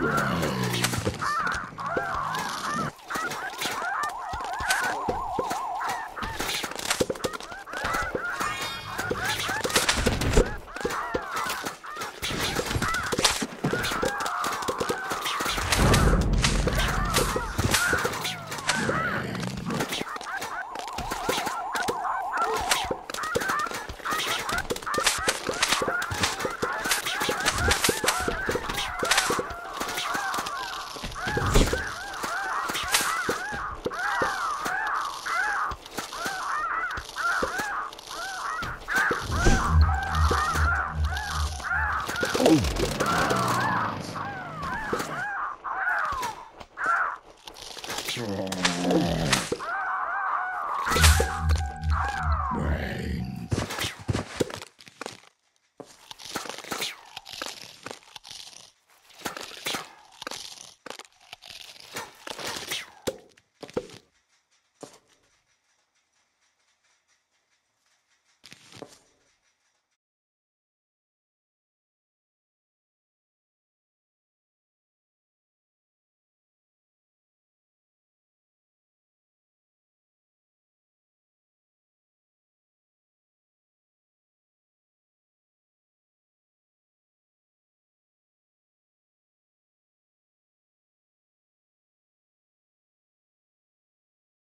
Round. Oh.